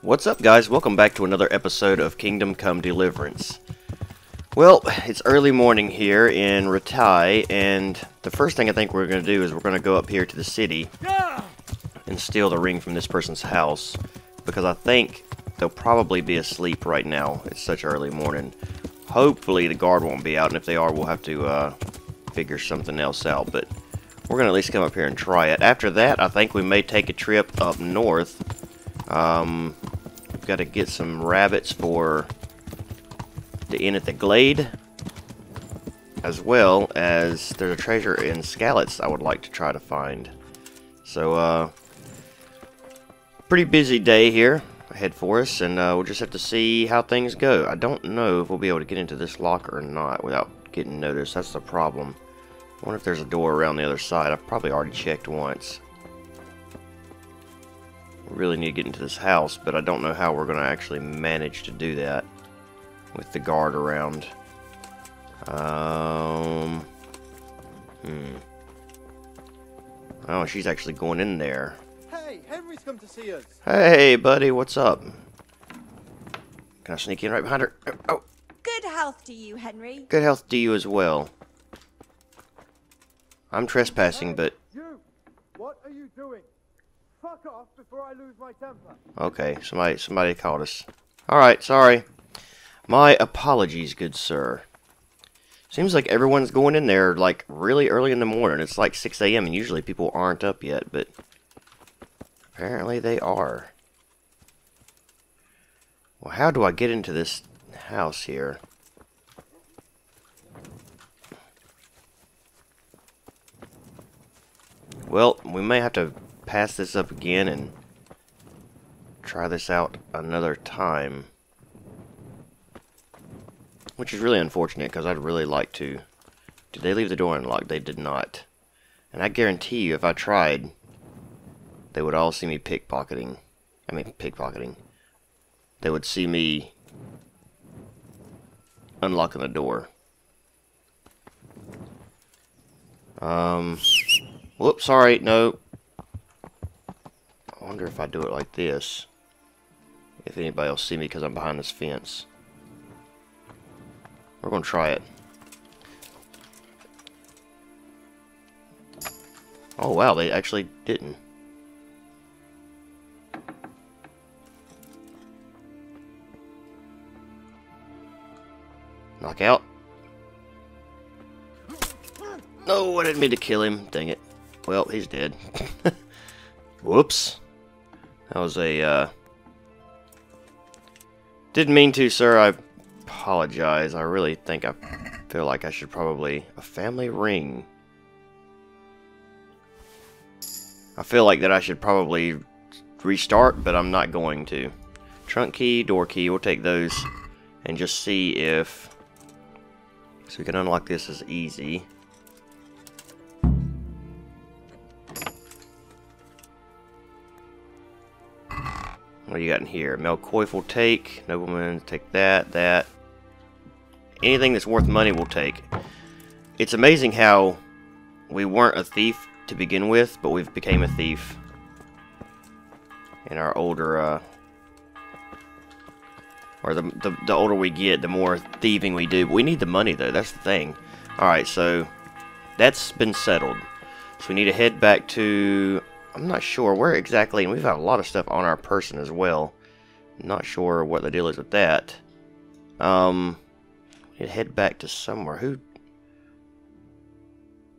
What's up, guys? Welcome back to another episode of Kingdom Come Deliverance. Well, it's early morning here in Rattay, and the first thing I think we're going to do is we're going to go up here to the city and steal the ring from this person's house, because I think they'll probably be asleep right now. It's such early morning. Hopefully the guard won't be out, and if they are, we'll have to uh, figure something else out, but we're going to at least come up here and try it. After that, I think we may take a trip up north. Um, we've got to get some rabbits for the inn at the Glade. As well as there's a treasure in Skalitz I would like to try to find. So, uh, pretty busy day here ahead for us, and uh, we'll just have to see how things go. I don't know if we'll be able to get into this locker or not without getting noticed. That's the problem. I wonder if there's a door around the other side. I've probably already checked once. We really need to get into this house, but I don't know how we're going to actually manage to do that with the guard around. Um, hmm. Oh, she's actually going in there. Hey, Henry's come to see us. Hey, buddy, what's up? Can I sneak in right behind her? Oh, oh, Good health to you, Henry. good health to you as well. I'm trespassing, but You! What are you doing? Fuck off before I lose my temper. okay, somebody somebody called us. All right, sorry. My apologies, good sir. Seems like everyone's going in there like really early in the morning. It's like 6 a.m. and usually people aren't up yet, but apparently they are. Well, how do I get into this house here? Well, we may have to pass this up again and try this out another time. Which is really unfortunate because I'd really like to. Did they leave the door unlocked? They did not. And I guarantee you, if I tried, they would all see me pickpocketing. I mean, pickpocketing. They would see me unlocking the door. Um, whoops, sorry, no. Wonder if I do it like this. If anybody will see me because I'm behind this fence. We're going to try it. Oh wow, they actually didn't. Knock out. No, I didn't mean to kill him. Dang it. Well, he's dead. Whoops. That was a, uh... Didn't mean to, sir. I apologize. I really think I feel like I should probably... A family ring. I feel like that I should probably restart, but I'm not going to. Trunk key, door key, we'll take those and just see if... So we can unlock this as easy. What do you got in here? Melkoif will take. Nobleman, take that, that. Anything that's worth money we'll take. It's amazing how we weren't a thief to begin with, but we've became a thief. In our older, uh... Or the, the, the older we get, the more thieving we do. But we need the money, though. That's the thing. Alright, so... That's been settled. So we need to head back to... I'm not sure where exactly, and we've got a lot of stuff on our person as well. Not sure what the deal is with that. Um, head back to somewhere. Who,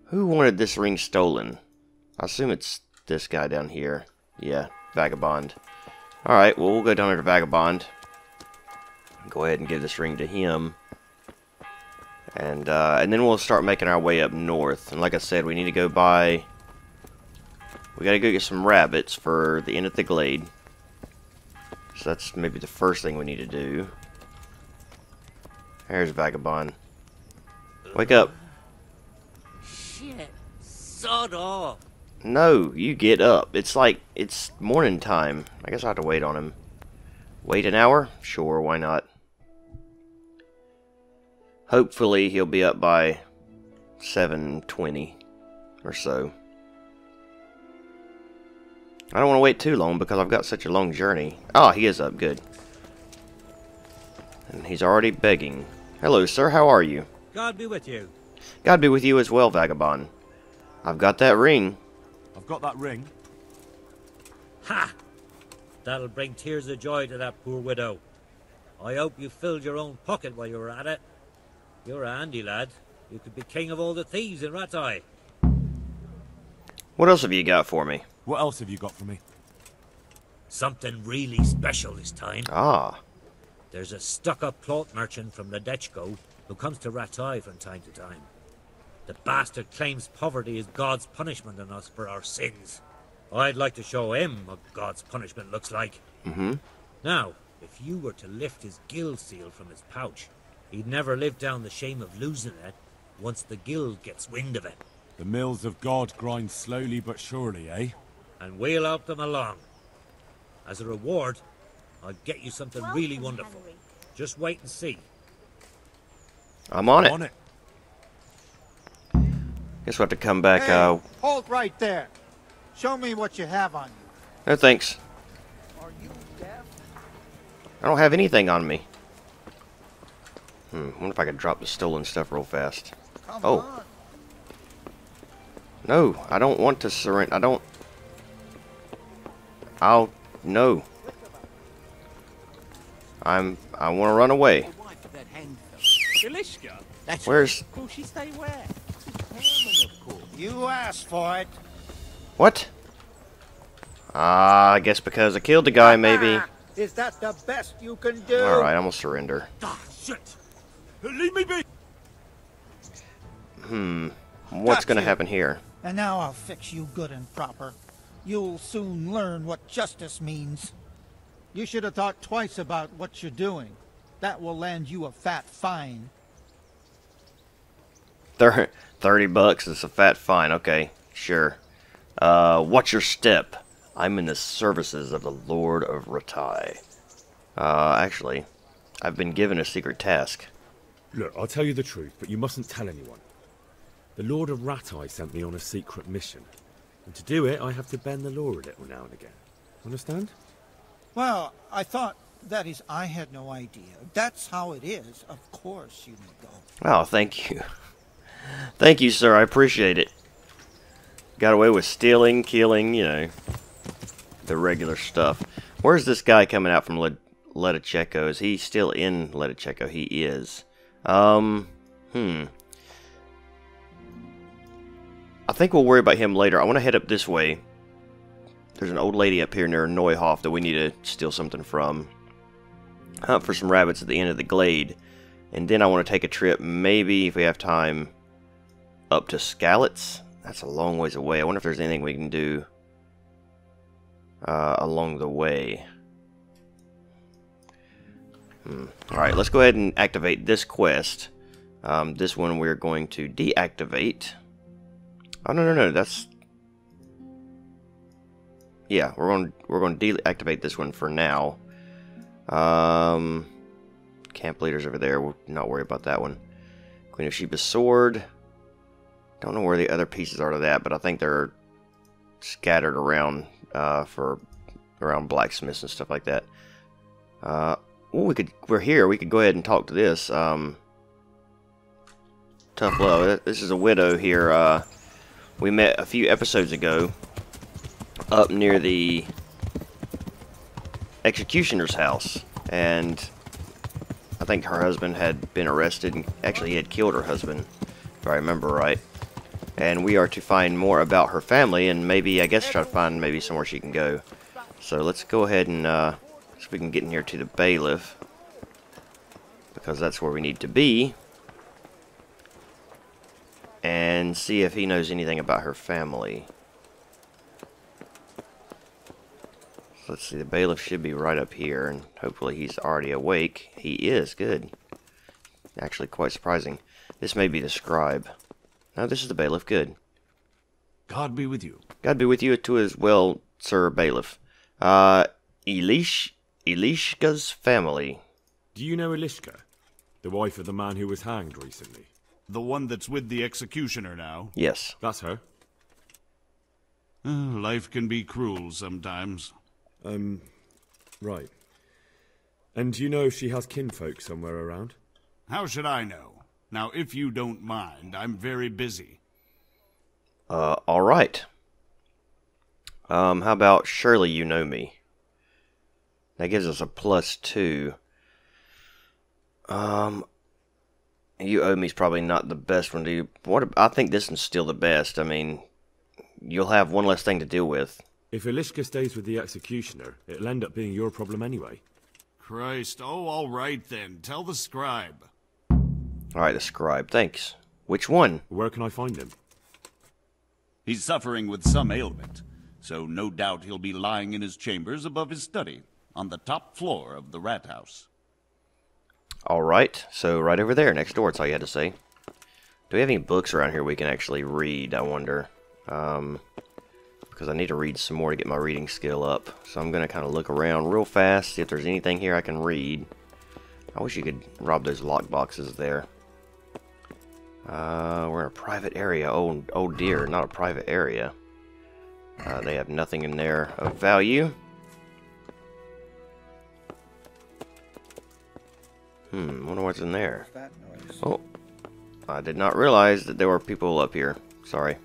who wanted this ring stolen? I assume it's this guy down here. Yeah, Vagabond. Alright, well, we'll go down there to Vagabond. Go ahead and give this ring to him. And, uh, and then we'll start making our way up north. And like I said, we need to go by... We gotta go get some rabbits for the end of the glade. So that's maybe the first thing we need to do. There's Vagabond. Wake up. Shit. Sod off. No, you get up. It's like, it's morning time. I guess I have to wait on him. Wait an hour? Sure, why not? Hopefully he'll be up by 7.20 or so. I don't want to wait too long because I've got such a long journey. Oh, he is up. Good. And he's already begging. Hello, sir. How are you? God be with you. God be with you as well, vagabond. I've got that ring. I've got that ring. Ha! That'll bring tears of joy to that poor widow. I hope you filled your own pocket while you were at it. You're a handy lad. You could be king of all the thieves in Rattay. What else have you got for me? What else have you got for me? Something really special this time. Ah, There's a stuck-up cloth merchant from Ledetchko who comes to Rattay from time to time. The bastard claims poverty is God's punishment on us for our sins. I'd like to show him what God's punishment looks like. mm-hmm. Now, if you were to lift his guild seal from his pouch, he'd never live down the shame of losing it once the guild gets wind of it. The mills of God grind slowly but surely, eh? And we'll help them along. As a reward, I'll get you something really wonderful. Just wait and see. I'm on it. On it. Guess we'll have to come back. Hey, Uh, halt right there. Show me what you have on you. no thanks. Are you deaf? I don't have anything on me. Hmm. Wonder if I could drop the stolen stuff real fast. Come Oh. on. No, I don't want to surrender. I don't. I'll no. I'm. I want to run away. Where's Will she stay where? Determined, of course. You asked for it. what? Ah, I guess because I killed the guy, maybe. Ah, Is that the best you can do? All right, I'm gonna surrender. Ah, shit! Leave me be! Hmm. What's Got gonna you. happen here? And now I'll fix you good and proper. You'll soon learn what justice means. You should have thought twice about what you're doing. That will land you a fat fine. Thirty bucks is a fat fine. Okay, sure. Uh, what's your step? I'm in the services of the Lord of Rattay. Uh, actually, I've been given a secret task. Look, I'll tell you the truth, but you mustn't tell anyone. The Lord of Rattay sent me on a secret mission. And to do it, I have to bend the law a little now and again. Understand? Well, I thought, that is, I had no idea. That's how it is. Of course you may go. Oh, thank you. Thank you, sir. I appreciate it. Got away with stealing, killing, you know, the regular stuff. Where's this guy coming out from Le- Leticheco? Is he still in Leticheco? He is. Um, hmm. I think we'll worry about him later. I want to head up this way. There's an old lady up here near Neuhof that we need to steal something from. Hunt for some rabbits at the end of the glade. And then I want to take a trip, maybe if we have time, up to Skalitz. That's a long ways away. I wonder if there's anything we can do uh, along the way. Hmm. Alright, let's go ahead and activate this quest. Um, this one we're going to deactivate. Oh no no no, that's yeah. We're going we're going to deactivate this one for now. Um, camp leaders over there. We'll not worry about that one. Queen of Sheba's sword. Don't know where the other pieces are to that, but I think they're scattered around uh, for around blacksmiths and stuff like that. Uh, well, we could. We're here. We could go ahead and talk to this. Um, tough love. This is a widow here. Uh, we met a few episodes ago up near the executioner's house, and I think her husband had been arrested. And actually, he had killed her husband, if I remember right. And we are to find more about her family, and maybe I guess try to find maybe somewhere she can go. So let's go ahead and uh, see if we can get in here to the bailiff, because that's where we need to be, and see if he knows anything about her family. So let's see, the bailiff should be right up here, and hopefully he's already awake. He is, good. Actually, quite surprising. This may be the scribe. No, this is the bailiff, good. God be with you. God be with you too as well, Sir Bailiff. Uh, Elish, Elishka's family. Do you know Elishka? The wife of the man who was hanged recently? The one that's with the executioner now. Yes. That's her. Uh, life can be cruel sometimes. Um, right. And do you know if she has kinfolk somewhere around? How should I know? Now, if you don't mind, I'm very busy. Uh, alright. Um, how about surely you know me? That gives us a plus two. Um, you owe me's probably not the best one to you. What I think this one's still the best. I mean, you'll have one less thing to deal with. If Elishka stays with the executioner, it'll end up being your problem anyway. Christ, oh, all right then. Tell the scribe. Alright, the scribe. Thanks. Which one? Where can I find him? He's suffering with some ailment, so no doubt he'll be lying in his chambers above his study, on the top floor of the rat house. Alright, so right over there, next door, that's all you had to say. Do we have any books around here we can actually read, I wonder? Um, because I need to read some more to get my reading skill up. So I'm going to kind of look around real fast, see if there's anything here I can read. I wish you could rob those lock boxes there. Uh, we're in a private area. Oh, oh dear, not a private area. Uh, they have nothing in there of value. Hmm, wonder what's in there. Oh, I did not realize that there were people up here. Sorry.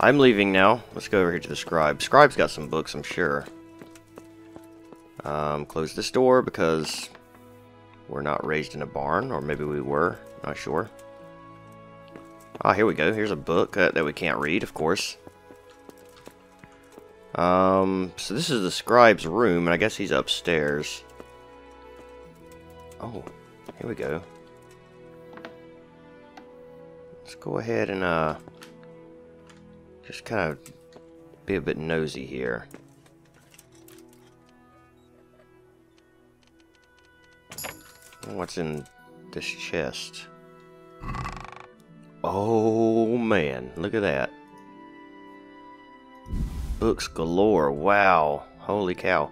I'm leaving now. Let's go over here to the scribe. Scribe's got some books, I'm sure. Um, close this door because we're not raised in a barn, or maybe we were. Not sure. Ah, here we go. Here's a book uh, that we can't read, of course. Um, so this is the scribe's room, and I guess he's upstairs. Oh, here we go. Let's go ahead and, uh, just kind of be a bit nosy here. What's in this chest? Oh man, look at that. Books galore. Wow. Holy cow.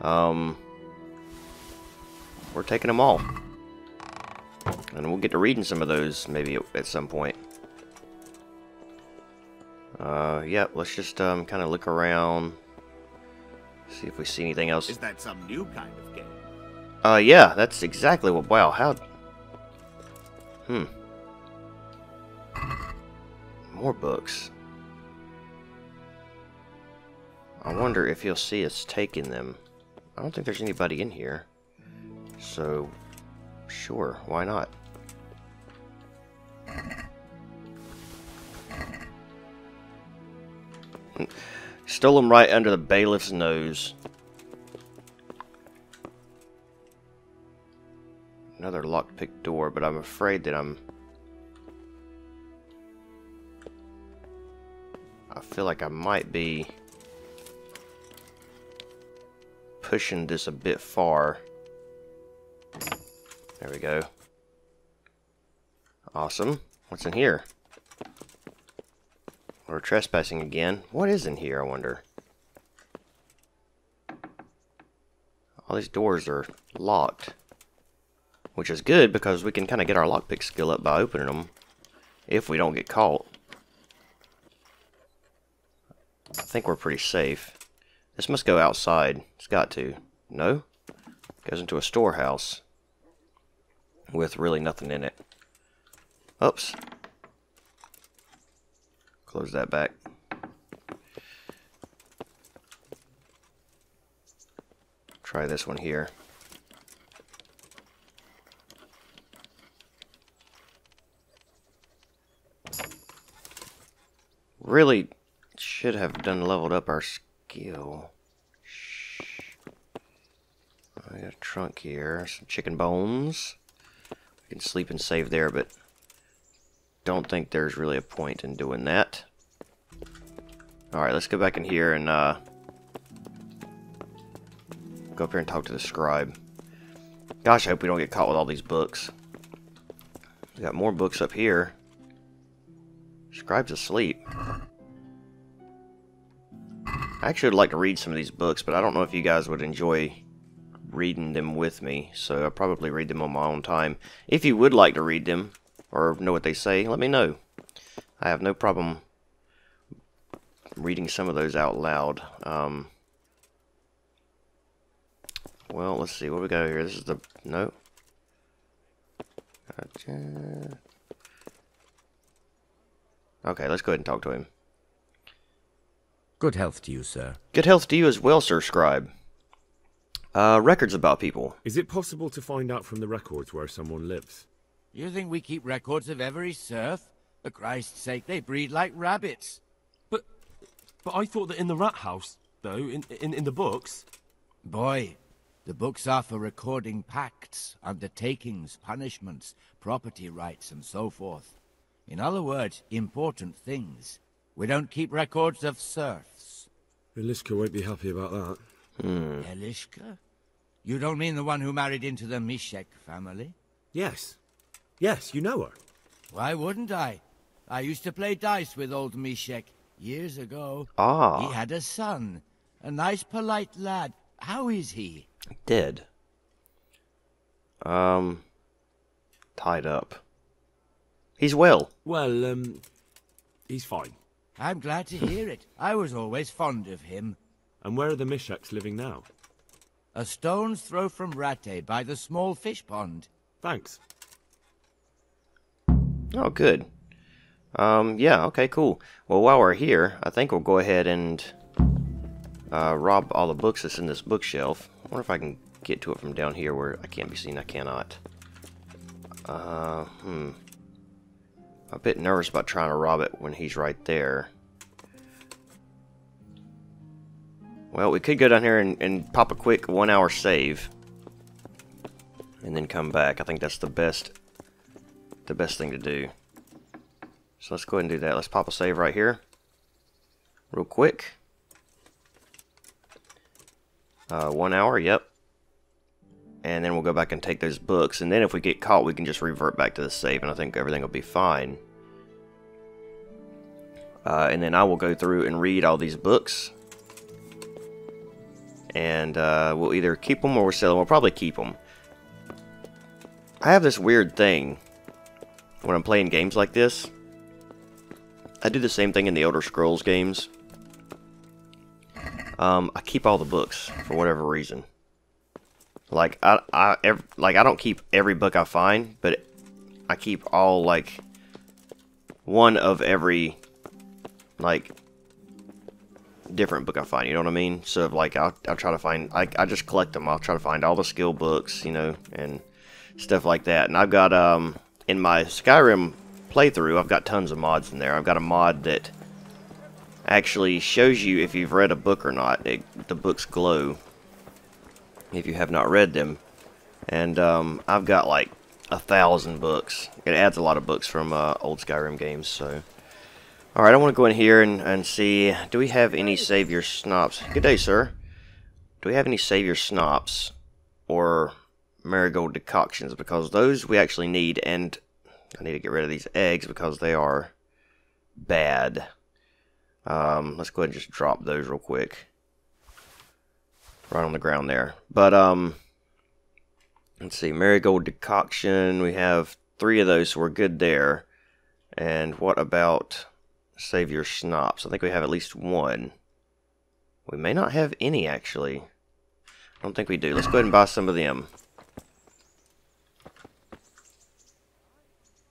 Um we're taking them all. And we'll get to reading some of those maybe at some point. Uh, yeah, let's just um, kind of look around, see if we see anything else. Is that some new kind of game? Uh, yeah, that's exactly what. Wow, how? Hmm. More books. I wonder if you'll see us taking them. I don't think there's anybody in here. So, sure, why not? Stole them right under the bailiff's nose. Another lockpick door, but I'm afraid that I'm... I feel like I might be pushing this a bit far. There we go. Awesome. What's in here? We're trespassing again. What is in here, I wonder? All these doors are locked. Which is good because we can kind of get our lockpick skill up by opening them. If we don't get caught. I think we're pretty safe. This must go outside. It's got to. No? Goes into a storehouse. With really nothing in it. Oops. Close that back. Try this one here. Really should have done leveled up our skill. Shh. I got a trunk here, some chicken bones. We can sleep and save there, but don't think there's really a point in doing that. Alright, let's go back in here and uh, go up here and talk to the scribe. Gosh, I hope we don't get caught with all these books. We got more books up here. Scribe's asleep. I actually would like to read some of these books, but I don't know if you guys would enjoy reading them with me, so I'll probably read them on my own time. If you would like to read them, or know what they say, let me know. I have no problem reading some of those out loud. Um, well, let's see what we got here. This is the no. Gotcha. Okay, let's go ahead and talk to him. Good health to you, sir. Good health to you as well, Sir Scribe. Uh, records about people. Is it possible to find out from the records where someone lives? You think we keep records of every serf? For Christ's sake, they breed like rabbits. But, but I thought that in the rat house, though, in, in, in the books... Boy, the books are for recording pacts, undertakings, punishments, property rights, and so forth. In other words, important things. We don't keep records of serfs. Elishka won't be happy about that. Hmm. Elishka? You don't mean the one who married into the Mishek family? Yes. Yes, you know her. Why wouldn't I? I used to play dice with old Mishek years ago. Ah. He had a son. A nice, polite lad. How is he? Dead. Um, tied up. He's well. Well, um, he's fine. I'm glad to hear it. I was always fond of him. And where are the Misheks living now? A stone's throw from Rattay by the small fish pond. Thanks. Oh, good. Um, yeah, okay, cool. Well, while we're here, I think we'll go ahead and uh, rob all the books that's in this bookshelf. I wonder if I can get to it from down here where I can't be seen. I cannot. Uh, hmm. I'm a bit nervous about trying to rob it when he's right there. Well, we could go down here and, and pop a quick one hour save. And then come back. I think that's the best the best thing to do. So let's go ahead and do that. Let's pop a save right here. Real quick. Uh, one hour, yep. And then we'll go back and take those books. And then if we get caught, we can just revert back to the save. And I think everything will be fine. Uh, and then I will go through and read all these books. And uh, we'll either keep them or we'll sell them. We'll probably keep them. I have this weird thing when I'm playing games like this. I do the same thing in the Elder Scrolls games. Um, I keep all the books for whatever reason. Like I, I, ev like I don't keep every book I find, but I keep all like one of every like different book I find. You know what I mean? So like I'll, I'll try to find. I, I just collect them. I'll try to find all the skill books, you know, and stuff like that. And I've got um in my Skyrim playthrough, I've got tons of mods in there. I've got a mod that actually shows you if you've read a book or not. It, the books glow if you have not read them. And um, I've got like a thousand books. It adds a lot of books from uh, old Skyrim games. So, all right, I want to go in here and, and see. Do we have any Savior Schnapps? Good day, sir. Do we have any Savior Schnapps or Marigold decoctions? Because those we actually need, and I need to get rid of these eggs because they are bad. Um, let's go ahead and just drop those real quick. Right on the ground there. But, um, let's see, Marigold Decoction. We have three of those, so we're good there. And what about Savior Schnapps? I think we have at least one. We may not have any, actually. I don't think we do. Let's go ahead and buy some of them.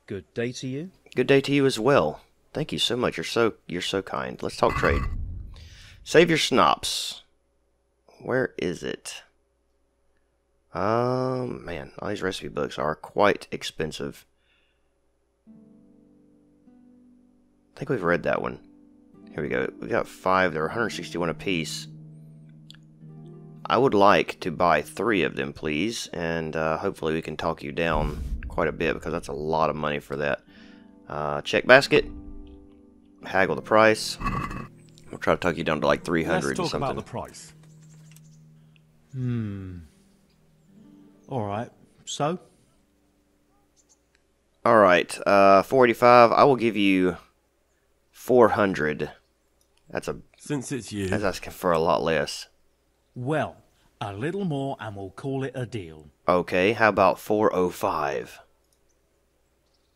Good day to you. Good day to you as well. Thank you so much. You're so you're so kind. Let's talk trade. Savior Schnapps. Where is it? Um, man, all these recipe books are quite expensive. I think we've read that one. Here we go. We got five. They're 161 apiece. I would like to buy three of them, please, and uh, hopefully we can talk you down quite a bit because that's a lot of money for that. Uh, check basket. Haggle the price. We'll try to talk you down to like 300 Let's or talk something. about the price. Hmm. All right. So, All right, uh, 45. I will give you 400. That's a Since it's you. that's asking for a lot less. well, a little more and we'll call it a deal. Okay, how about 405?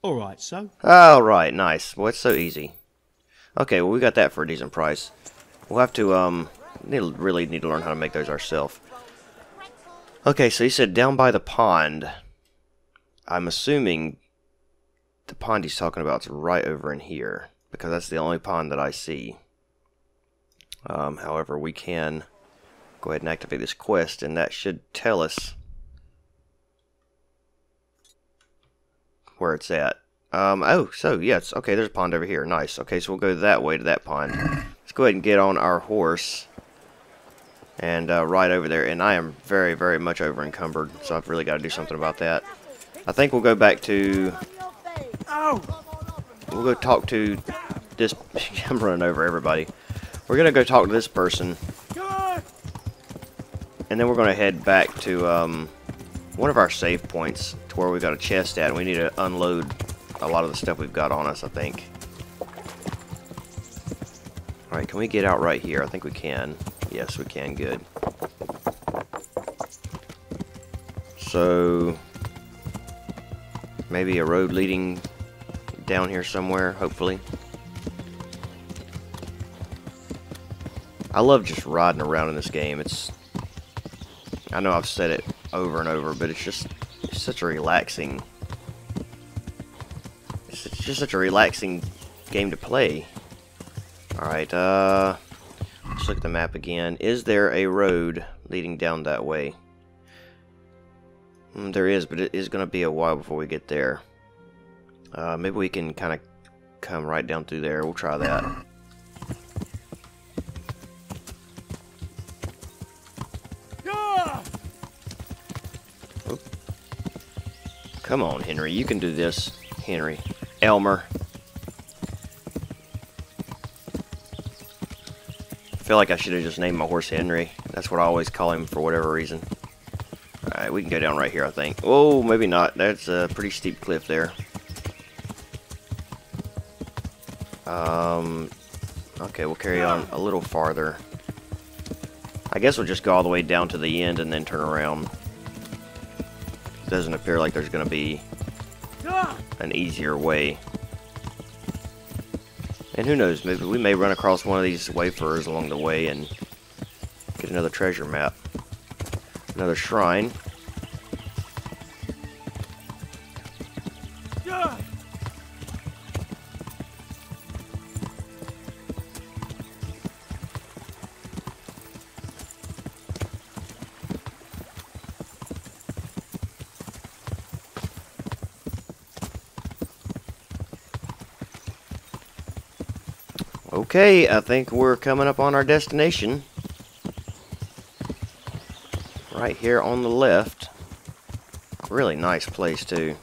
All right. So, All right, nice. Well, it's so easy. Okay, well we got that for a decent price. We'll have to um need, really need to learn how to make those ourselves. Okay, so he said down by the pond. I'm assuming the pond he's talking about is right over in here because that's the only pond that I see. Um, however, we can go ahead and activate this quest, and that should tell us where it's at. Um, oh, so yes, okay, there's a pond over here. Nice. Okay, so we'll go that way to that pond. Let's go ahead and get on our horse and uh, ride over there. And I am very, very much over encumbered, so I've really got to do something about that. I think we'll go back to. We'll go talk to this. I'm running over everybody. We're gonna go talk to this person, and then we're gonna head back to um, one of our save points to where we got a chest at, we need to unload a lot of the stuff we've got on us. I think. All right, can we get out right here? I think we can. Yes, we can. Good. So maybe a road leading down here somewhere, hopefully. I love just riding around in this game. It's I know I've said it over and over, but it's just it's such a relaxing it's just such a relaxing game to play. Alright, uh let's look at the map again. Is there a road leading down that way? Mm, there is, but it is going to be a while before we get there. Uh, maybe we can kind of come right down through there. We'll try that. Come on, Henry. You can do this. Henry. Elmer. I feel like I should have just named my horse Henry. That's what I always call him for whatever reason. Alright, we can go down right here, I think. Oh, maybe not. That's a pretty steep cliff there. Um, okay, we'll carry on a little farther. I guess we'll just go all the way down to the end and then turn around. Doesn't appear like there's going to be an easier way. And who knows, maybe we may run across one of these wayfarers along the way and get another treasure map. Another shrine. Okay, I think we're coming up on our destination. Right here on the left. Really nice place, too.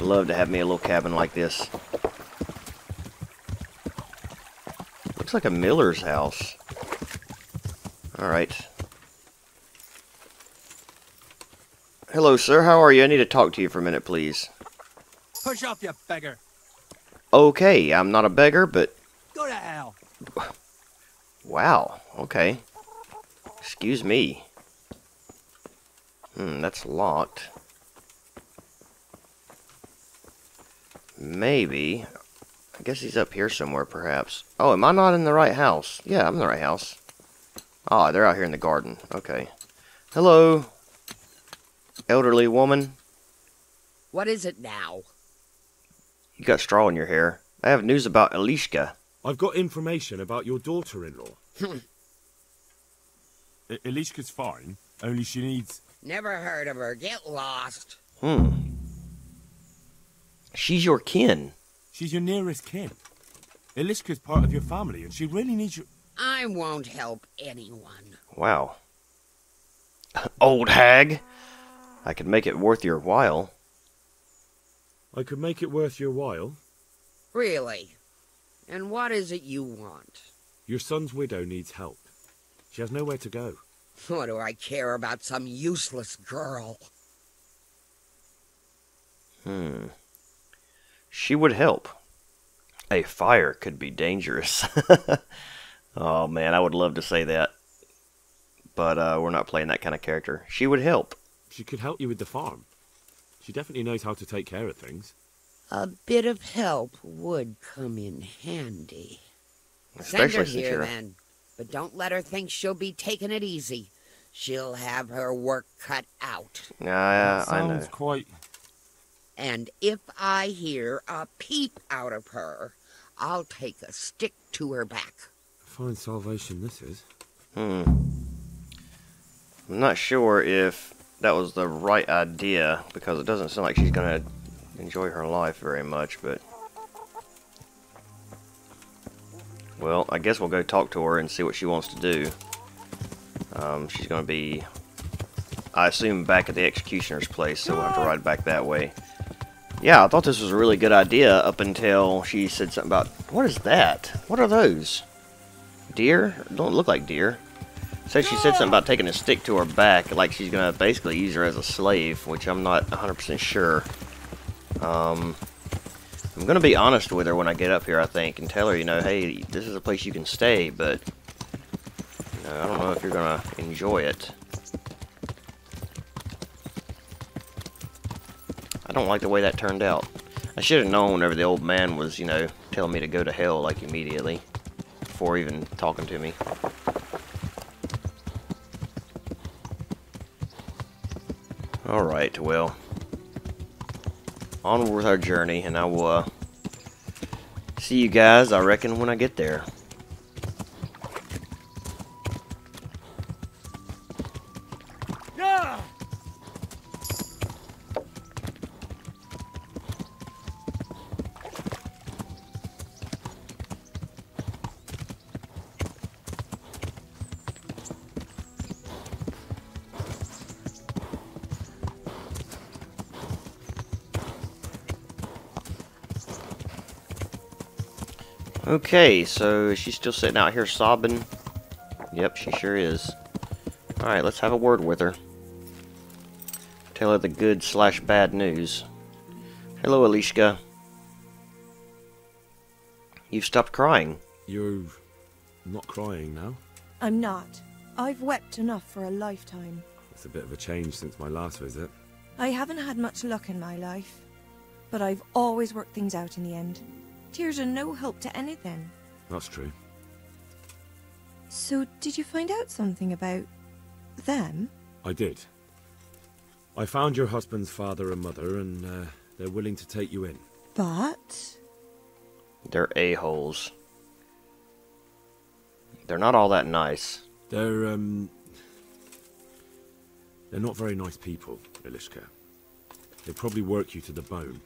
Love to have me a little cabin like this. Looks like a miller's house. Alright. Hello, sir. How are you? I need to talk to you for a minute, please. Push off, you beggar. Okay, I'm not a beggar, but... Go to hell. Wow, okay. Excuse me. Hmm, that's locked. Maybe. I guess he's up here somewhere, perhaps. Oh, am I not in the right house? Yeah, I'm in the right house. Ah, they're out here in the garden. Okay. Hello. Elderly woman. What is it now? You got straw in your hair. I have news about Elishka. I've got information about your daughter-in-law. I- Elishka's fine, only she needs... Never heard of her. Get lost. Hmm. She's your kin. She's your nearest kin. Elishka's part of your family, and she really needs you... I won't help anyone. Wow. Old hag. I could make it worth your while. I could make it worth your while. Really? And what is it you want? Your son's widow needs help. She has nowhere to go. What do I care about some useless girl? Hmm. She would help. A fire could be dangerous. oh man, I would love to say that. But uh, we're not playing that kind of character. She would help. She could help you with the farm. She definitely knows how to take care of things. A bit of help would come in handy. Especially Send her here, you're- then. But don't let her think she'll be taking it easy. She'll have her work cut out. Yeah, I know. Sounds quite. And if I hear a peep out of her, I'll take a stick to her back. Fine salvation this is. Hmm. I'm not sure if that was the right idea because it doesn't sound like she's gonna enjoy her life very much, but. Well, I guess we'll go talk to her and see what she wants to do. Um, she's gonna be, I assume, back at the executioner's place, so we'll have to ride back that way. Yeah, I thought this was a really good idea up until she said something about, what is that? What are those? Deer? Don't look like deer. Said she said something about taking a stick to her back, like she's gonna basically use her as a slave, which I'm not 100% sure. Um, I'm gonna be honest with her when I get up here, I think, and tell her, you know, hey, this is a place you can stay, but you know, I don't know if you're gonna enjoy it. I don't like the way that turned out. I should have known whenever the old man was, you know, telling me to go to hell, like, immediately, before even talking to me. Alright, well, onward with our journey, and I will uh, see you guys, I reckon, when I get there. Yeah! Okay, so she's still sitting out here sobbing? Yep, she sure is. Alright, let's have a word with her. Tell her the good slash bad news. Hello, Elishka. You've stopped crying. You're not crying now? I'm not. I've wept enough for a lifetime. It's a bit of a change since my last visit. I haven't had much luck in my life, but I've always worked things out in the end. Tears are no help to anything. That's true. So, did you find out something about them? I did. I found your husband's father and mother, and uh, they're willing to take you in. But They're a-holes. They're not all that nice. They're, um... They're not very nice people, Elishka. They probably work you to the bone.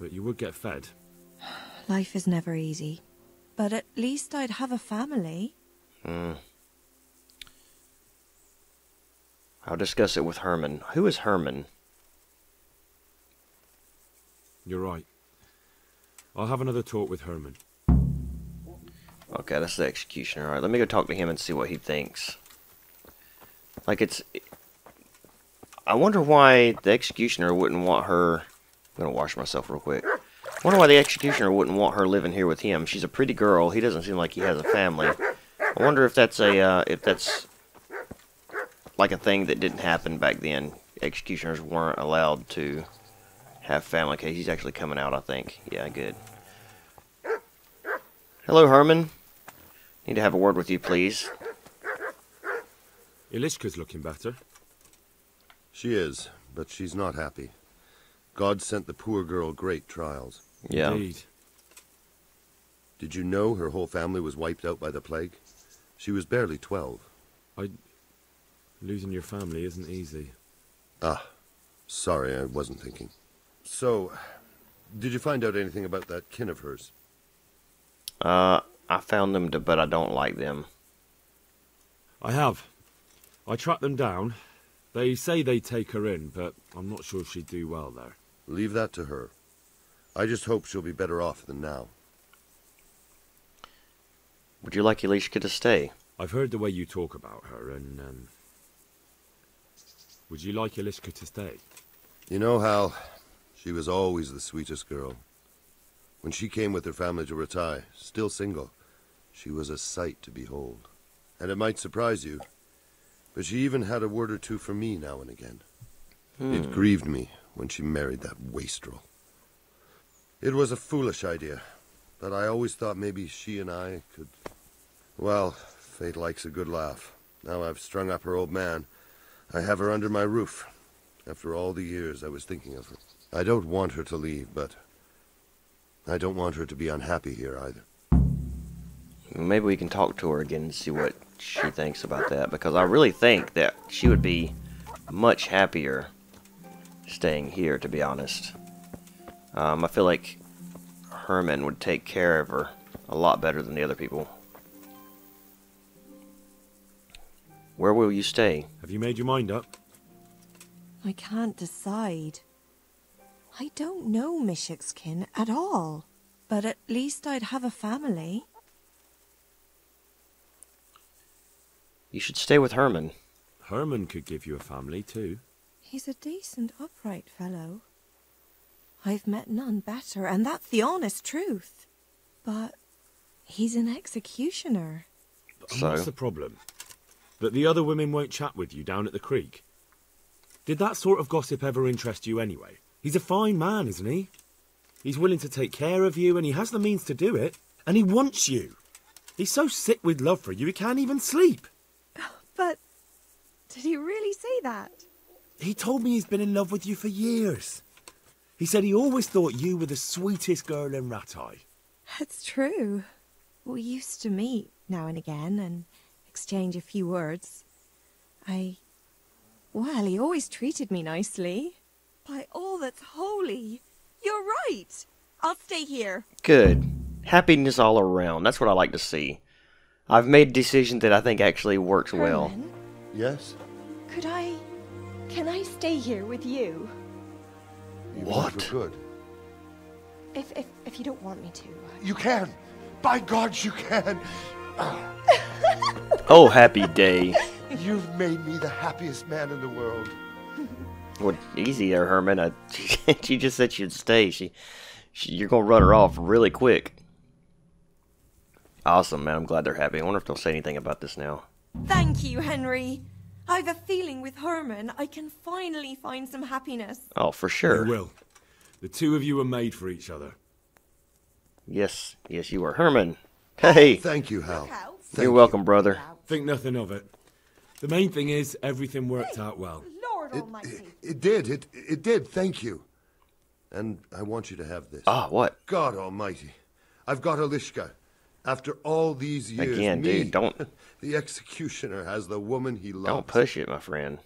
But you would get fed. Life is never easy. But at least I'd have a family. Hmm. I'll discuss it with Herman. Who is Herman? You're right. I'll have another talk with Herman. Okay, that's the executioner. Alright, let me go talk to him and see what he thinks. Like, it's... I wonder why the executioner wouldn't want her... I'm gonna wash myself real quick. I wonder why the executioner wouldn't want her living here with him. She's a pretty girl. He doesn't seem like he has a family. I wonder if that's a, uh, if that's... Like a thing that didn't happen back then. Executioners weren't allowed to have family. Okay, he's actually coming out, I think. Yeah, good. Hello, Herman. Need to have a word with you, please. Elishka's looking better. She is, but she's not happy. God sent the poor girl great trials. Yeah. Indeed. Did you know her whole family was wiped out by the plague? She was barely twelve. I... Losing your family isn't easy. Ah, sorry, I wasn't thinking. So, did you find out anything about that kin of hers? Uh, I found them, to, but I don't like them. I have. I tracked them down. They say they take her in, but I'm not sure if she'd do well there. Leave that to her. I just hope she'll be better off than now. Would you like Elishka to stay? I've heard the way you talk about her, and, um... Would you like Elishka to stay? You know, Hal, she was always the sweetest girl. When she came with her family to Rattay, still single, she was a sight to behold. And it might surprise you, but she even had a word or two for me now and again. Hmm. It grieved me when she married that wastrel. It was a foolish idea, but I always thought maybe she and I could. Well, fate likes a good laugh. Now I've strung up her old man. I have her under my roof. After all the years I was thinking of her. I don't want her to leave, but I don't want her to be unhappy here either. Maybe we can talk to her again and see what she thinks about that, because I really think that she would be much happier staying here, to be honest. Um, I feel like Herman would take care of her a lot better than the other people. Where will you stay? Have you made your mind up? I can't decide. I don't know Mishixkin at all, but at least I'd have a family. You should stay with Herman. Herman could give you a family too. He's a decent, upright fellow. I've met none better, and that's the honest truth. But he's an executioner. And what's the problem? That the other women won't chat with you down at the creek? Did that sort of gossip ever interest you anyway? He's a fine man, isn't he? He's willing to take care of you, and he has the means to do it. And he wants you. He's so sick with love for you, he can't even sleep. But did he really say that? He told me he's been in love with you for years. He said he always thought you were the sweetest girl in Rattay. That's true. We used to meet now and again and exchange a few words. I. Well, he always treated me nicely. By all that's holy, you're right. I'll stay here. Good. Happiness all around. That's what I like to see. I've made a decision that I think actually works well. Herman, Yes? Could I. Can I stay here with you? What? For good. If, if, if you don't want me to. You can! By God, you can! Oh, happy day. You've made me the happiest man in the world. Well, easy there, Herman. I, she just said she'd stay. She, she, you're gonna run her off really quick. Awesome, man. I'm glad they're happy. I wonder if they'll say anything about this now. Thank you, Henry. I've a feeling with Herman I can finally find some happiness. Oh, for sure. You will. The two of you are made for each other. Yes, yes, you are, Herman. Hey, Thank you, Hal. you're welcome, brother. Think nothing of it. The main thing is everything worked out well. Lord Almighty. It did. It it did. Thank you. And I want you to have this. Ah, what? God Almighty! I've got Elishka. After all these years, Again, me, dude, don't- the executioner has the woman he loves. Don't push it, my friend.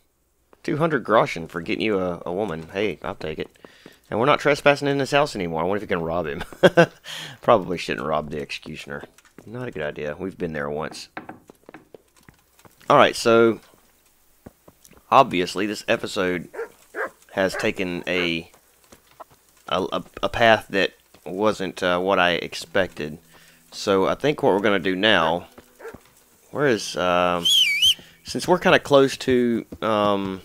200 groschen for getting you a, a woman. Hey, I'll take it. And we're not trespassing in this house anymore. I wonder if you can rob him. Probably shouldn't rob the executioner. Not a good idea. We've been there once. Alright, so... Obviously, this episode has taken a... A, a, path that wasn't uh, what I expected. So I think what we're going to do now... Where is... Um, since we're kind of close to... Um,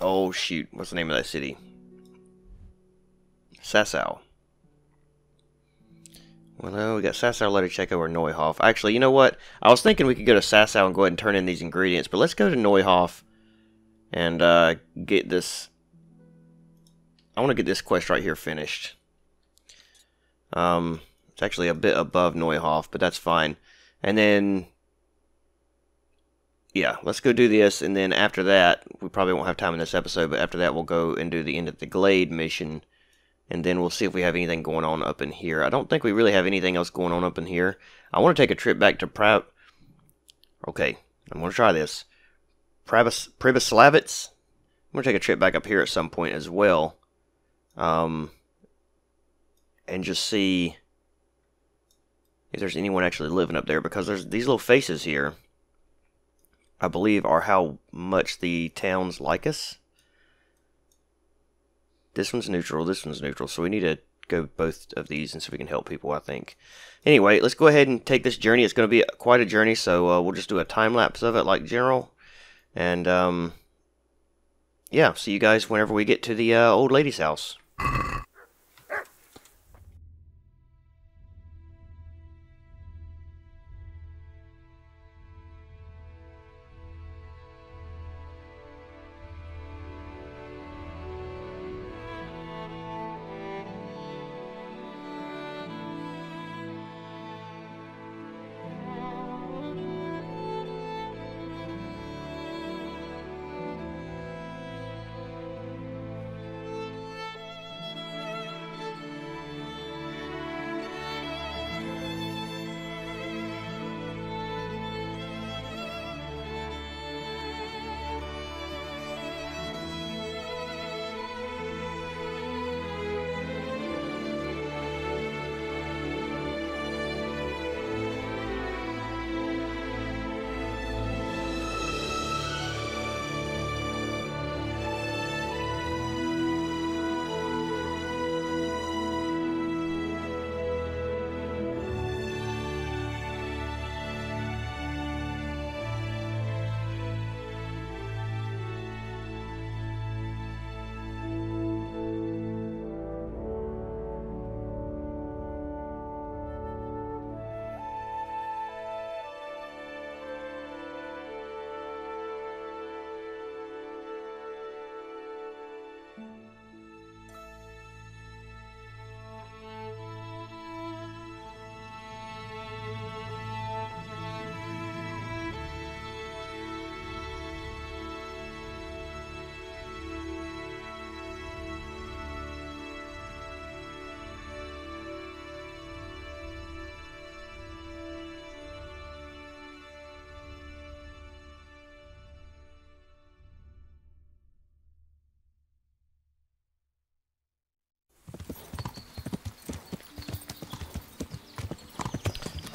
oh, shoot. What's the name of that city? Sasau. Well, no, we got Sasau, Ledetchko, or Neuhof. Actually, you know what? I was thinking we could go to Sasau and go ahead and turn in these ingredients, but let's go to Neuhof and uh, get this... I want to get this quest right here finished. Um, it's actually a bit above Neuhof, but that's fine. And then... Yeah, let's go do this, and then after that, we probably won't have time in this episode, but after that we'll go and do the inn of the Glade mission, and then we'll see if we have anything going on up in here. I don't think we really have anything else going on up in here. I want to take a trip back to Prav... Okay, I'm going to try this. Prabis... Pribyslavitz? I'm going to take a trip back up here at some point as well. Um, and just see if there's anyone actually living up there, because there's these little faces here. I believe, are how much the towns like us. This one's neutral, this one's neutral, so we need to go both of these and see if we can help people, I think. Anyway, let's go ahead and take this journey. It's going to be quite a journey, so uh, we'll just do a time-lapse of it like general. And, um, yeah, see you guys whenever we get to the uh, old lady's house.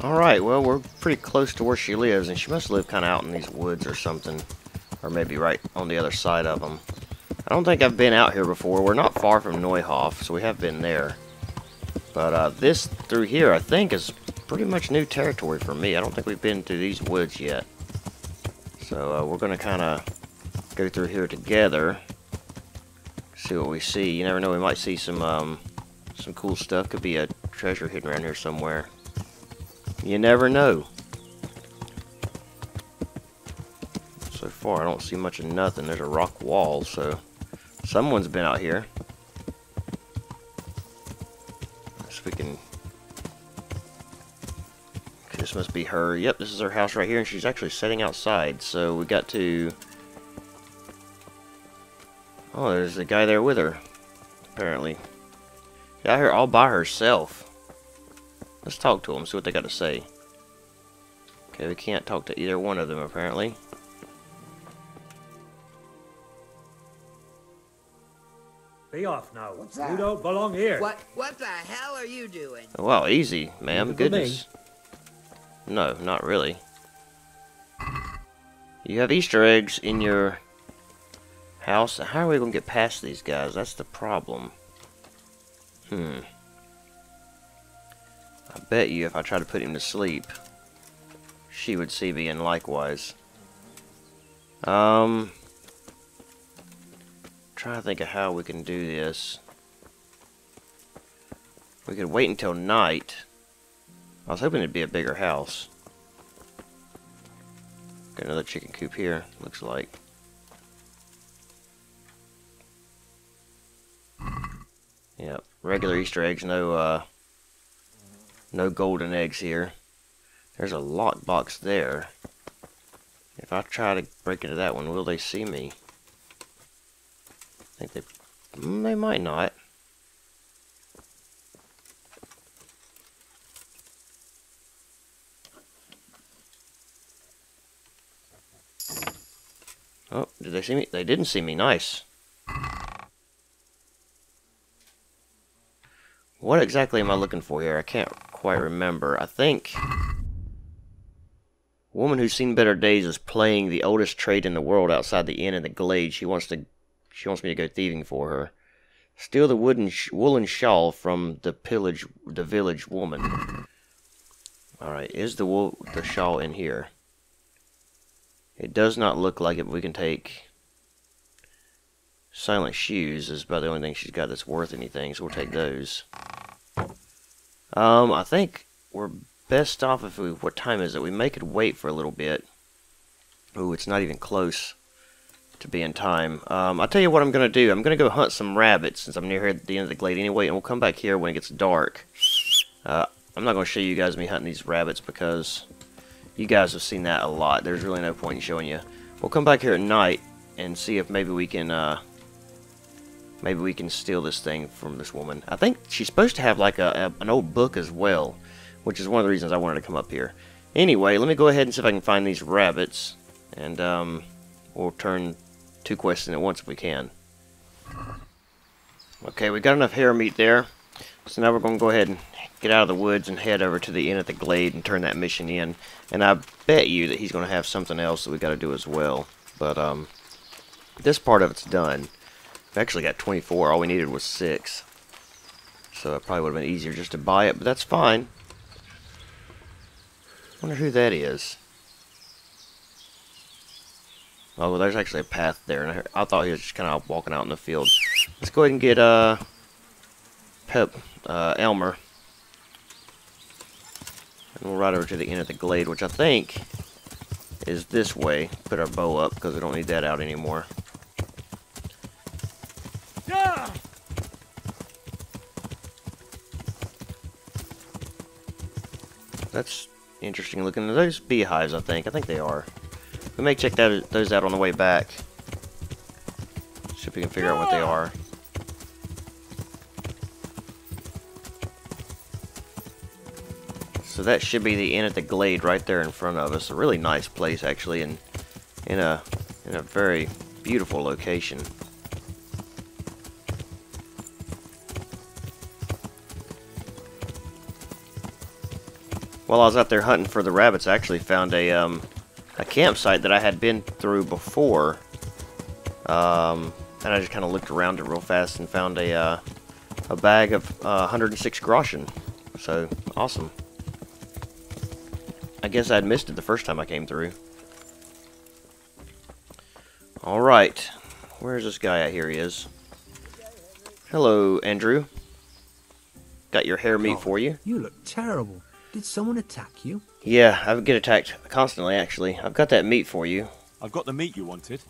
Alright, well, we're pretty close to where she lives, and she must live kind of out in these woods or something. Or maybe right on the other side of them. I don't think I've been out here before. We're not far from Neuhof, so we have been there. But uh, this through here, I think, is pretty much new territory for me. I don't think we've been through these woods yet. So uh, we're going to kind of go through here together. See what we see. You never know, we might see some um, some cool stuff. Could be a treasure hidden around here somewhere. You never know. So far, I don't see much of nothing. There's a rock wall, so someone's been out here. So we can... This must be her. Yep, this is her house right here, and she's actually sitting outside. So we got to... Oh, there's a guy there with her, apparently. Got her all by herself. Let's talk to them, see what they got to say. Okay, we can't talk to either one of them, apparently. Be off now. What's that? You don't belong here. What what the hell are you doing? Wow, easy, ma'am. Looking for me? Goodness. No, not really. You have Easter eggs in your house. How are we going to get past these guys? That's the problem. Hmm. I bet you if I try to put him to sleep, she would see me and likewise. Um, trying to think of how we can do this. We could wait until night. I was hoping it'd be a bigger house. Got another chicken coop here, looks like. Yep, regular Easter eggs, no uh no golden eggs here. There's a lockbox there. If I try to break into that one, will they see me? I think they mm, they might not. Oh, did they see me? They didn't see me. Nice. What exactly am I looking for here? I can't quite remember. I think... Woman who's seen better days is playing the oldest trade in the world outside the inn in the glade. She wants to... She wants me to go thieving for her. Steal the wooden woolen shawl from the pillage... The village woman. Alright, is the wool... The shawl in here? It does not look like it, we can take... Silent Shoes is about the only thing she's got that's worth anything, so we'll take those. Um, I think we're best off if we... What time is it? We may could wait for a little bit. Ooh, it's not even close to being time. Um, I'll tell you what I'm going to do. I'm going to go hunt some rabbits since I'm near here at the inn of the glade anyway, and we'll come back here when it gets dark. Uh, I'm not going to show you guys me hunting these rabbits because you guys have seen that a lot. There's really no point in showing you. We'll come back here at night and see if maybe we can, uh, maybe we can steal this thing from this woman. I think she's supposed to have like a, a an old book as well, which is one of the reasons I wanted to come up here. Anyway, let me go ahead and see if I can find these rabbits, and um, we'll turn two quests in at once if we can. Okay, we got enough hare meat there, so now we're going to go ahead and get out of the woods and head over to the inn of the glade and turn that mission in. And I bet you that he's going to have something else that we got to do as well. But um, this part of it's done. We've actually got 24. All we needed was 6. So it probably would have been easier just to buy it, but that's fine. wonder who that is. Oh, well, there's actually a path there. And I, I thought he was just kind of walking out in the field. Let's go ahead and get uh, Pep uh, Elmer. And we'll ride over to the inn of the glade, which I think is this way. Put our bow up because we don't need that out anymore. That's interesting looking. Those beehives, I think. I think they are. We may check that, those out on the way back. See if we can figure out what they ah. are. So that should be the inn at the glade right there in front of us. A really nice place actually and in a in a very beautiful location. While I was out there hunting for the rabbits, I actually found a um, a campsite that I had been through before. Um, and I just kind of looked around it real fast and found a uh, a bag of uh, 106 groschen. So awesome. I guess I'd missed it the first time I came through. Alright. Where's this guy at? Here he is. Hello, Andrew. Got your hare meat for you. You look terrible. Did someone attack you? Yeah, I get attacked constantly, actually. I've got that meat for you. I've got the meat you wanted.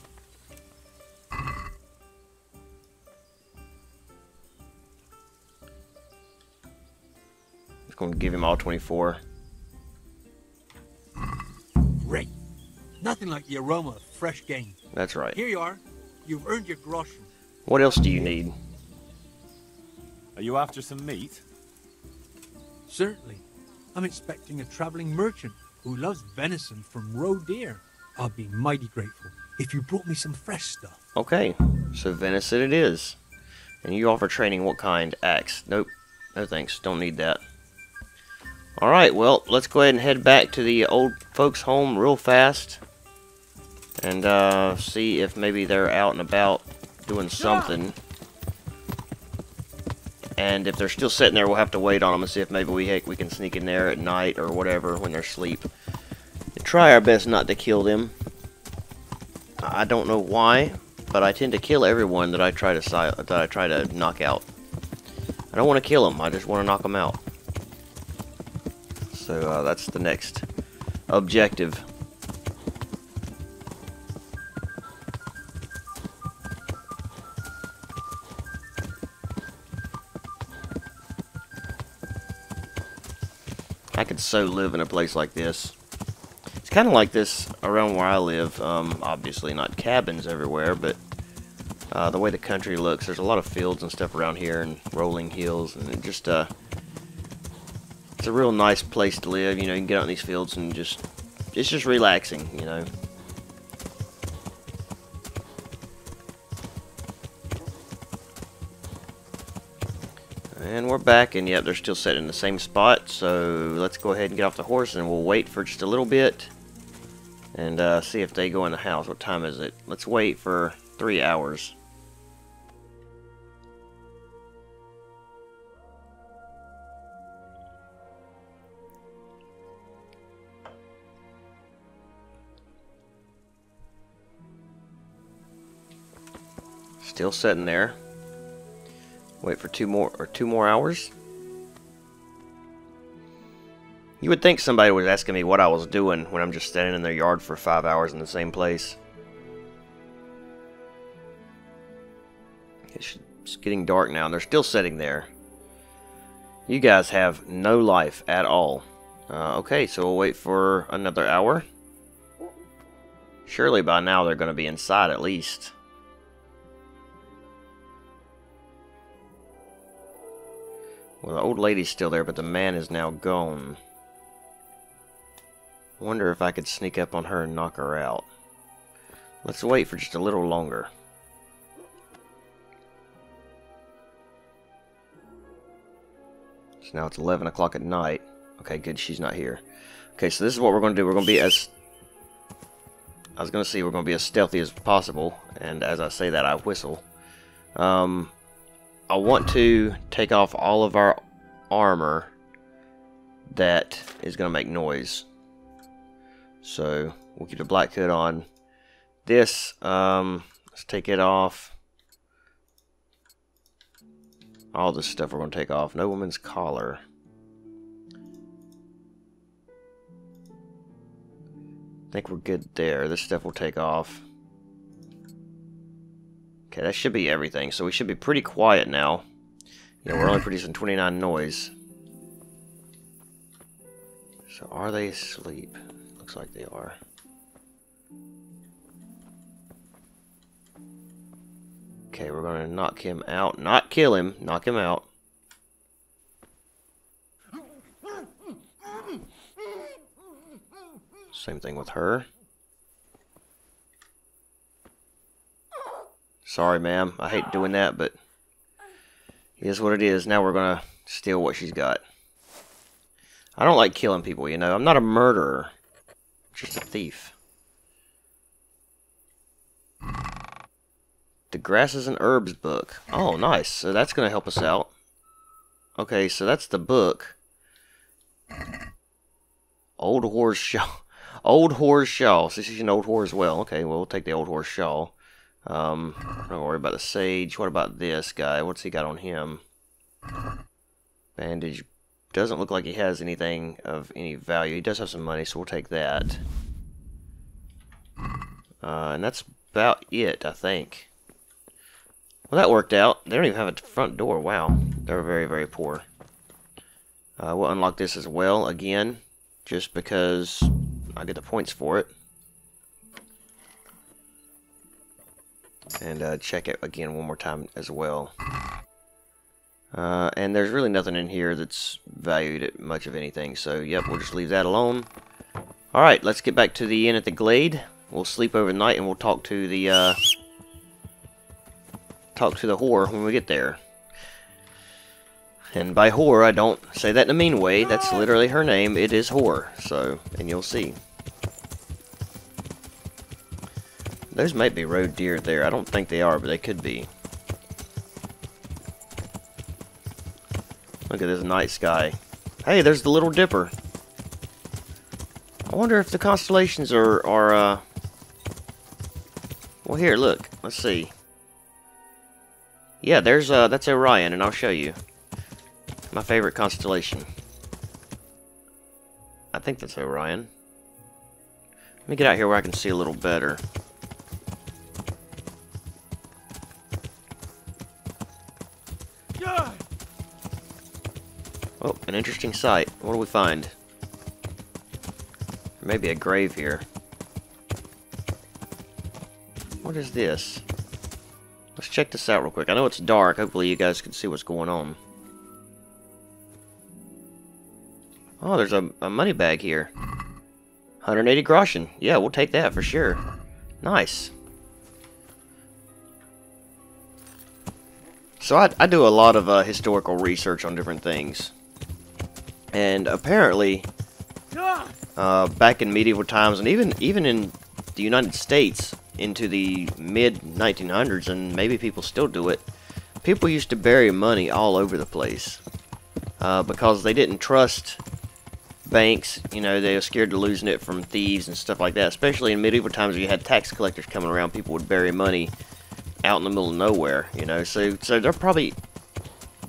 Just going to give him all 24. Great. Nothing like the aroma of fresh game. That's right. Here you are. You've earned your groschen. What else do you need? Are you after some meat? Certainly. I'm expecting a traveling merchant who loves venison from roe deer. I'll be mighty grateful if you brought me some fresh stuff. Okay, so venison it is. And you offer training what kind? Axe. Nope. No thanks. Don't need that. Alright, well, let's go ahead and head back to the old folks' home real fast. And uh, see if maybe they're out and about doing something. And if they're still sitting there, we'll have to wait on them and see if maybe we we can sneak in there at night or whatever when they're asleep. And try our best not to kill them. I don't know why, but I tend to kill everyone that I try to that I try to knock out. I don't want to kill them. I just want to knock them out. So uh, that's the next objective. So live in a place like this. It's kind of like this around where I live. Um, obviously not cabins everywhere, but uh, the way the country looks, there's a lot of fields and stuff around here and rolling hills, and it just uh, it's a real nice place to live. You know, you can get out in these fields and just it's just relaxing. You know. And we're back, and yep, they're still sitting in the same spot, so let's go ahead and get off the horse, and we'll wait for just a little bit, and uh, see if they go in the house. What time is it? Let's wait for three hours. Still sitting there. Wait for two more or two more hours. You would think somebody was asking me what I was doing when I'm just standing in their yard for five hours in the same place. It's getting dark now, and they're still sitting there. You guys have no life at all. Uh, okay, so we'll wait for another hour. Surely by now they're going to be inside at least. Well, the old lady's still there, but the man is now gone. Wonder if I could sneak up on her and knock her out. Let's wait for just a little longer. So now it's 11 o'clock at night. Okay, good, she's not here. Okay, so this is what we're going to do. We're going to be as... I was going to say we're going to be as stealthy as possible, and as I say that, I whistle. Um, I want to take off all of our armor that is going to make noise. So we'll keep the black hood on. This, um, let's take it off. All this stuff we're going to take off. No woman's collar. I think we're good there. This stuff will take off. Okay, that should be everything. So we should be pretty quiet now. Yeah, we're only producing 29 noise. So are they asleep? Looks like they are. Okay, we're going to knock him out. Not kill him. Knock him out. Same thing with her. Sorry, ma'am. I hate doing that, but it is what it is. Now we're going to steal what she's got. I don't like killing people, you know. I'm not a murderer. Just a thief. The Grasses and Herbs book. Oh, nice. So that's going to help us out. Okay, so that's the book. Old Horse Shawl. Old Horse Shawl. So is an old horse as well. Okay, well, we'll take the Old Horse Shawl. Um, don't worry about the Sage. What about this guy? What's he got on him? Bandage. Doesn't look like he has anything of any value. He does have some money, so we'll take that. Uh, and that's about it, I think. Well, that worked out. They don't even have a front door. Wow. They're very, very poor. Uh, we'll unlock this as well, again, just because I get the points for it. And uh, check it again one more time as well. Uh, and there's really nothing in here that's valued at much of anything, so yep, we'll just leave that alone. Alright, let's get back to the inn at the Glade. We'll sleep overnight and we'll talk to the, uh, talk to the whore when we get there. And by whore, I don't say that in a mean way. That's literally her name. It is whore. So, and you'll see. Those might be roe deer there. I don't think they are, but they could be. Look at this night sky. Hey, there's the Little Dipper. I wonder if the constellations are, are uh... Well, here, look. Let's see. Yeah, there's, uh, that's Orion, and I'll show you. My favorite constellation. I think that's Orion. Let me get out here where I can see a little better. Oh, an interesting sight. What do we find? Maybe a grave here. What is this? Let's check this out real quick. I know it's dark. Hopefully you guys can see what's going on. Oh, there's a, a money bag here. 180 groschen. Yeah, we'll take that for sure. Nice. So I, I do a lot of uh, historical research on different things. And apparently, uh, back in medieval times, and even even in the United States, into the mid 1900s, and maybe people still do it, people used to bury money all over the place uh, because they didn't trust banks. You know, they were scared of losing it from thieves and stuff like that. Especially in medieval times, you had tax collectors coming around, people would bury money out in the middle of nowhere. You know, so so they're probably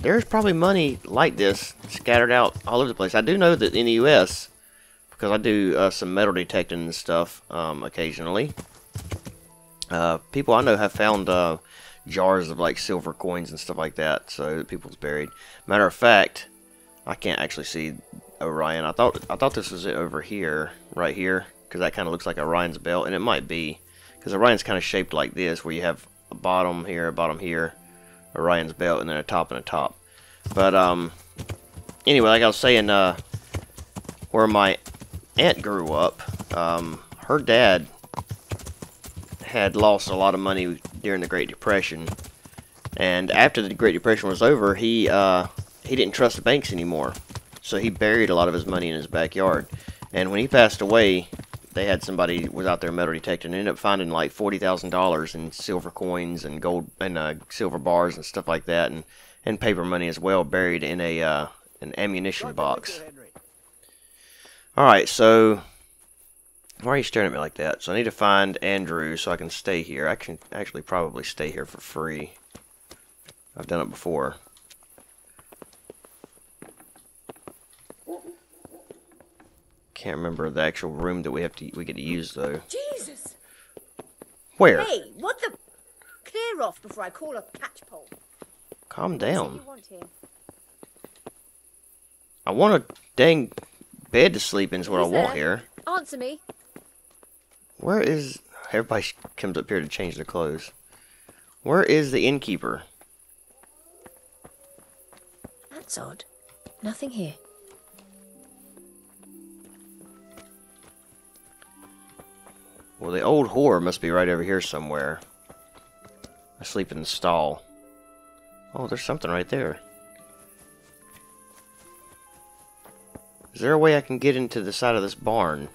there's probably money like this scattered out all over the place. I do know that in the U.S., because I do uh, some metal detecting and stuff um, occasionally, uh, people I know have found uh, jars of like silver coins and stuff like that, so people's buried. Matter of fact, I can't actually see Orion. I thought I thought this was it over here, right here, because that kind of looks like Orion's belt, and it might be, because Orion's kind of shaped like this, where you have a bottom here, a bottom here, Orion's belt, and then a top and a top. But, um, anyway, like I was saying, uh, where my aunt grew up, um, her dad had lost a lot of money during the Great Depression. And after the Great Depression was over, he, uh, he didn't trust the banks anymore. So he buried a lot of his money in his backyard. And when he passed away, they had somebody was out there metal detecting and ended up finding like forty thousand dollars in silver coins and gold and uh, silver bars and stuff like that, and and paper money as well, buried in a uh, an ammunition box. All right, so why are you staring at me like that? So I need to find Andrew so I can stay here. I can actually probably stay here for free. I've done it before. Can't remember the actual room that we have to we get to use though. Jesus! Where? Hey, what the? Clear off before I call a catchpole. Calm is down. want? I want a dang bed to sleep in is what Who's I want there? here. Answer me. Where is... Everybody comes up here to change their clothes. Where is the innkeeper? That's odd. Nothing here. Well, the old whore must be right over here somewhere. Asleep in the stall. Oh, there's something right there. Is there a way I can get into the side of this barn?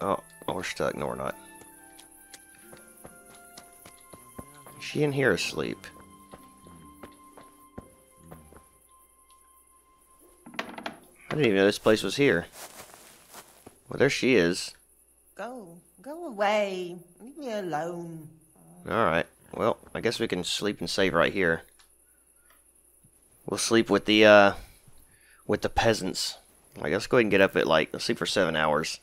Oh, oh we're stuck. No, we're not. Is she in here asleep? Didn't even know this place was here. Well, there she is. Go, go away. Leave me alone. Alright. Well, I guess we can sleep and save right here. We'll sleep with the, uh, with the peasants. I guess go ahead and get up at, like, let's sleep for seven hours.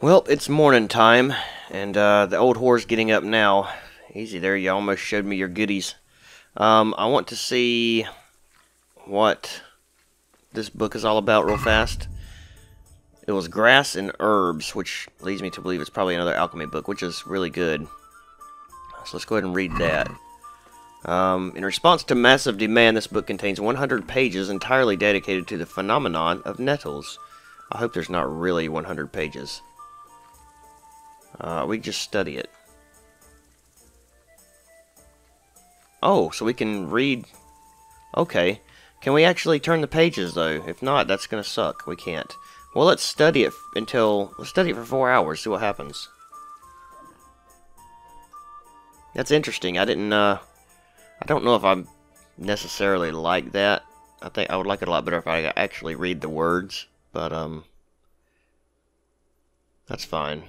Well, it's morning time, and, uh, the old whore's getting up now. Easy there, you almost showed me your goodies. Um, I want to see what this book is all about real fast. It was Grass and Herbs, which leads me to believe it's probably another alchemy book, which is really good. So let's go ahead and read that. Um, in response to massive demand, this book contains 100 pages entirely dedicated to the phenomenon of nettles. I hope there's not really 100 pages. Uh, we just study it. Oh, so we can read... Okay. Can we actually turn the pages, though? If not, that's going to suck. We can't. Well, let's study it until... Let's study it for four hours, see what happens. That's interesting. I didn't, uh... I don't know if I'm necessarily like that. I think I would like it a lot better if I actually read the words. But, um... That's fine.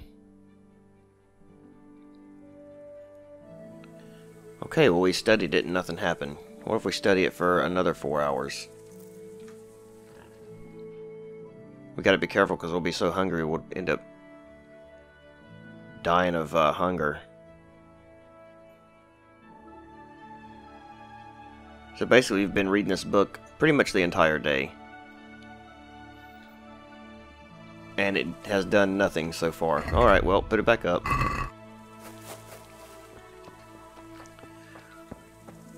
Okay, well we studied it and nothing happened. What if we study it for another four hours? We gotta be careful because we'll be so hungry we'll end up dying of uh, hunger. So basically we've been reading this book pretty much the entire day. And it has done nothing so far. Alright, well, put it back up.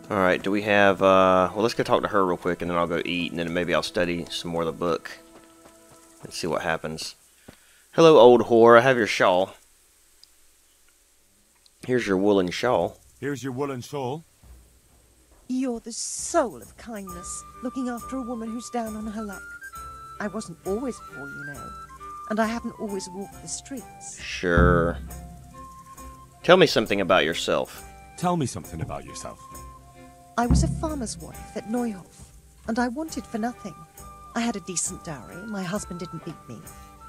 Alright, do we have, uh, well let's go talk to her real quick and then I'll go eat and then maybe I'll study some more of the book. And see what happens. Hello, old whore, I have your shawl. Here's your woolen shawl. Here's your woolen shawl. You're the soul of kindness, looking after a woman who's down on her luck. I wasn't always poor, you know, and I haven't always walked the streets. Sure. Tell me something about yourself. Tell me something about yourself. I was a farmer's wife at Neuhof, and I wanted for nothing. I had a decent dowry, my husband didn't beat me.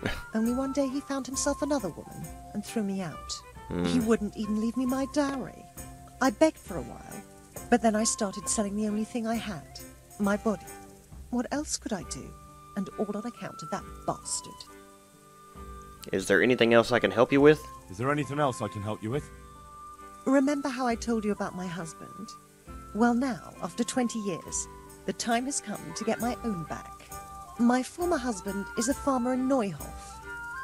Only one day he found himself another woman and threw me out. Hmm. He wouldn't even leave me my dowry. I begged for a while, but then I started selling the only thing I had my body. What else could I do? And all on account of that bastard. Is there anything else I can help you with? Is there anything else I can help you with? Remember how I told you about my husband? Well, now, after 20 years, the time has come to get my own back. My former husband is a farmer in Neuhof.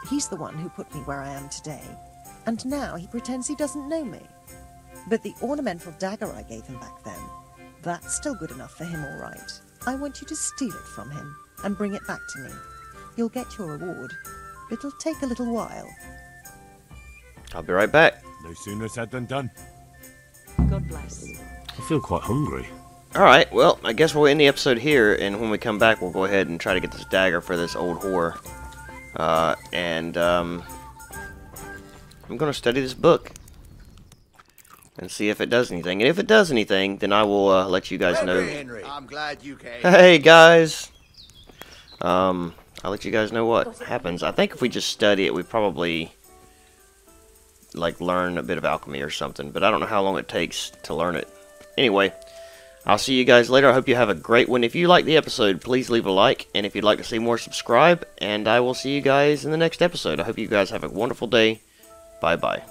He's the one who put me where I am today, and now he pretends he doesn't know me. But the ornamental dagger I gave him back then, that's still good enough for him, all right. I want you to steal it from him and bring it back to me. You'll get your reward. It'll take a little while. I'll be right back. No sooner said than done. God bless. I feel quite hungry. Alright, well, I guess we'll end the episode here, and when we come back, we'll go ahead and try to get this dagger for this old whore. Uh, and, um, I'm going to study this book. And see if it does anything. And if it does anything, then I will uh, let you guys know. Henry, I'm glad you came. Hey, guys! Um, I'll let you guys know what happens. I think if we just study it, we probably, like, learn a bit of alchemy or something. But I don't know how long it takes to learn it. Anyway, I'll see you guys later. I hope you have a great one. If you like the episode, please leave a like. And if you'd like to see more, subscribe. And I will see you guys in the next episode. I hope you guys have a wonderful day. Bye-bye.